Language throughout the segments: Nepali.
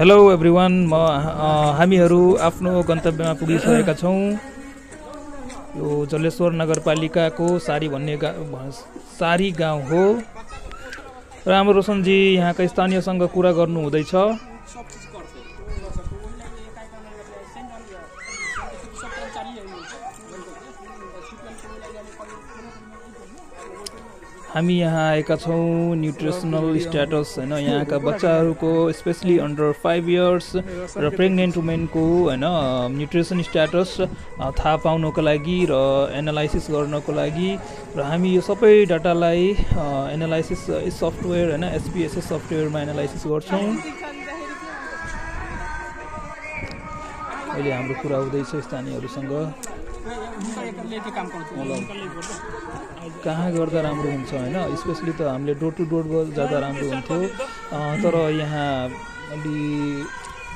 हेलो एभ्रिवान म अ, हामीहरू आफ्नो गन्तव्यमा पुगिसकेका छौँ। यो जलेश्वर नगरपालिकाको सारी भन्ने गा सारी गाउँ हो। र हाम्रो रोशनजी यहाँका स्थानीयसँग कुरा गर्नु हुँदैछ हामी यहाँ आएका छौँ न्युट्रिसनल स्ट्याटस होइन? यहाँका बच्चाहरूको स्पेसली अन्डर फाइभ इयर्स र प्रेग्नेन्ट वुमेनको होइन न्युट्रिसन स्ट्याटस थाहा पाउनको लागि र एनालाइसिस गर्नको लागि। र हामी यो सबै डाटालाई एनालाइसिस सफ्टवेयर होइन एसपिएसएस सफ्टवेयरमा एनालाइसिस गर्छौँ। अहिले हाम्रो कुरा हुँदैछ स्थानीयहरूसँग। कहाँ गर्दा राम्रो हुन्छ होइन? स्पेसली त हामीले डोर टु डोर जाँदा राम्रो हुन्थ्यो। तर यहाँ अलि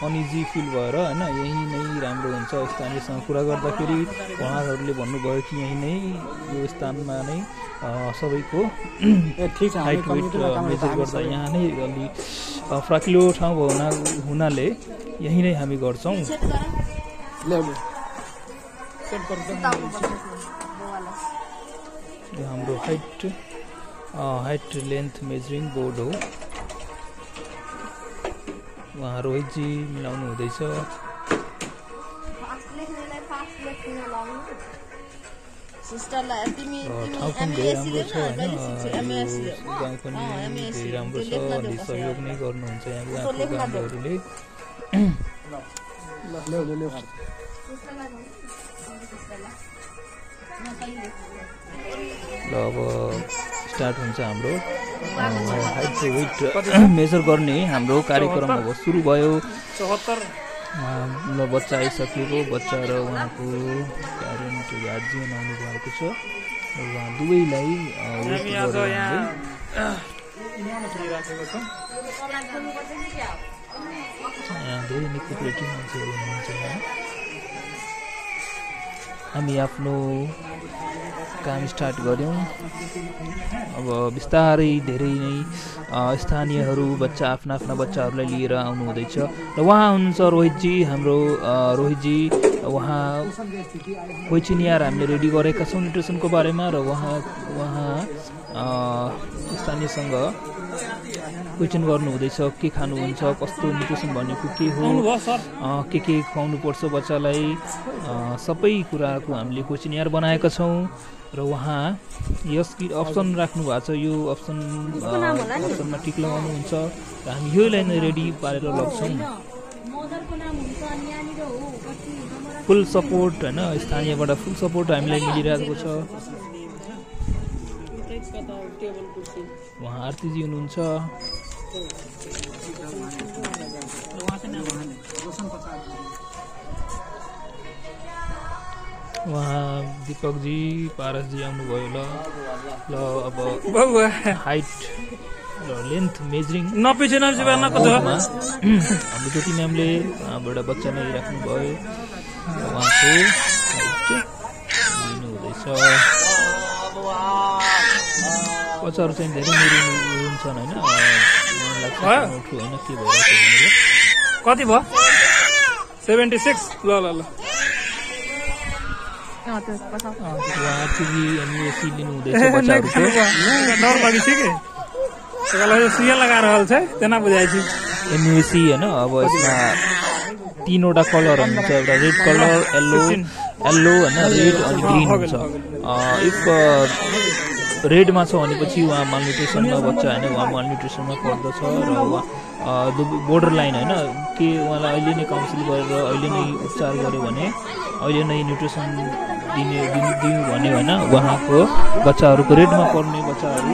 अनइजी फिल भएर होइन यहीँ नै राम्रो हुन्छ। स्थानीयसँग कुरा गर्दाखेरि उहाँहरूले भन्नुभयो कि यहीँ नै यो स्थानमा नै सबैको ठिक छ हाइट वेट मेजर गर्दा यहाँ नै अलि फ्राकिलो ठाउँ हुना हुनाले यहीँ नै हामी गर्छौँ। यो हाम्रो height height length measuring board हो उहाँ रोहितजी मिलाउनु हुँदैछ ठाउँ पनि धेरै राम्रो छ लेख्न होइन यो जहिले गाउँ पनि धेरै राम्रो छ अलि सहयोग नै गर्नुहुन्छ। गाउँहरूले ल अब स्टार्ट हुन्छ हाम्रो हाइट वेट मेजर गर्ने हाम्रो कार्यक्रम अब सुरु भयो। ल बच्चा आइसकेको बच्चा र उहाँको प्यारेन्ट गार्जियन आउनु भएको छ। र उहाँ दुवैलाई वेट यहाँ धेरै नै कोपरेटिभ मान्छेहरू हुनुहुन्छ यहाँ। हामी आफ्नो काम स्टार्ट गऱ्यौँ। अब बिस्तारै धेरै नै स्थानीयहरू बच्चा आफ्ना आफ्ना बच्चाहरूलाई लिएर आउनु हुँदैछ। र उहाँ हुनुहुन्छ रोहितजी हाम्रो रोहितजी। उहाँ क्वेचिनियर हामीले रेडी गरेका छौँ न्युट्रिसनको बारेमा र उहाँ उहाँ स्थानीयसँग क्वेसन गर्नु हुँदैछ के खानुहुन्छ कस्तो न्युट्रिसन भनेको के हो? के के खुवाउनु पर्छ बच्चालाई सबै कुराको हामीले क्वेसनियर बनाएका छौँ र उहाँ यस कि अप्सन राख्नु भएको छ यो अप्सन अप्सनमा टिक लगाउनुहुन्छ र हामी योलाई नै रेडी पारेर लग्छौँ। फुल सपोर्ट होइन स्थानीयबाट फुल सपोर्ट हामीलाई मिलिरहेको छ। उहाँ आरतीजी हुनुहुन्छ। उहाँ दिपकजी पारसजी आउनुभयो ल। ल अब हाइट र लेन्थ मेजरिङ हाम्रो ज्योति म्यामले उहाँबाट बच्चा नै राख्नुभयो उहाँको लिनु हुँदैछ। बच्चाहरू चाहिँ धेरै मेरो हुन्छन् होइन। लाग्छ। भयो? अनौठो होइन के भइरहेको भनेर कति भयो? Seventy six. ल ल ल। छ होइन अब यसमा तिनवटा कलर हुन्छ एउटा रेड कलर येल्लो येल्लो होइन रेड अनि ग्रिन हुन्छ। इफ रेडमा छ भनेपछि उहाँ मालन्युट्रिसनमा बच्चा होइन उहाँ मालन्युट्रिसनमा पर्दछ र उहाँ बोर्डर लाइन होइन। के उहाँलाई अहिले नै काउन्सिल गरेर अहिले नै उपचार गर्यो भने अहिले नै न्युट्रिसन दिने दिनु दियो भने होइन उहाँको बच्चाहरूको रेडमा पर्ने बच्चाहरू।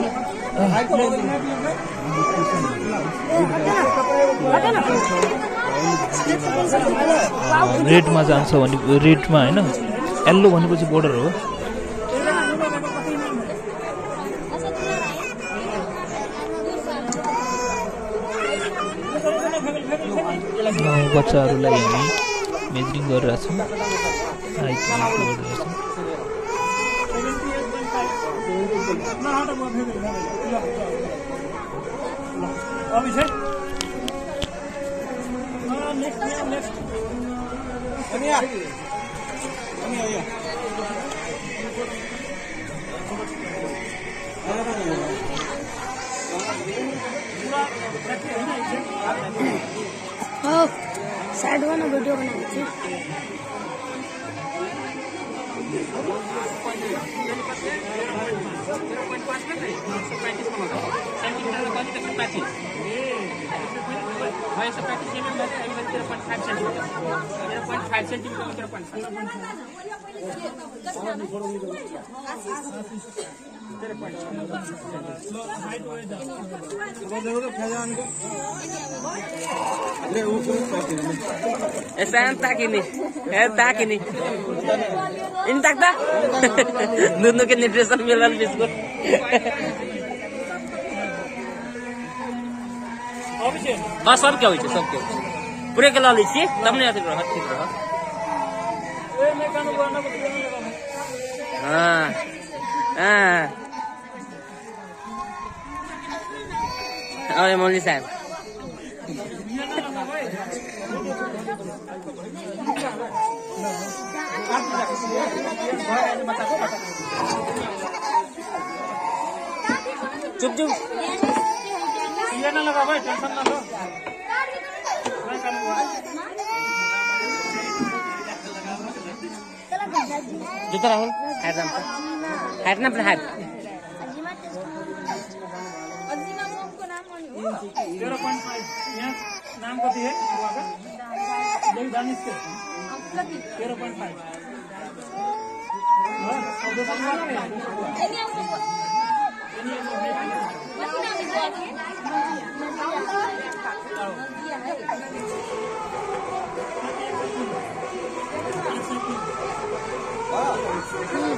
रेडमा जान्छ भने रेडमा होइन येल्लो भनेपछि बोर्डर हो। बच्चाहरूलाई हामी मेजरिङ वेट गरिरहेछौँ अभिषेक हो साइडमा न भिडियो बनाएको छु Esa yang tak ini. Eh tak ini. Ini tak tak. Dono के न्यूट्रिशन मिलल बिस्कुट हाँ सब सब क्या होइ छै पुरै के लऽ लै छी तब ने अथी रहत ठीक रहत हाँ। हाँ। अरे मौली साहब चुप चुप ये ना लगा भाई टेंशन ना लो जुत्ता राहुल हाट जान्छ हाट न हाट अजीमा तेरह पॉइंट फाइव यहाँ नाम कति है बुआ का जय दानिश के कति तेरह पॉइंट फाइव हाँ,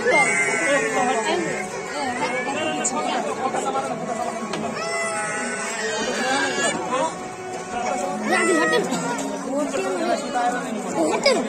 people and uh, that, that could be chola. Rani, hotel. Hotel. Hotel.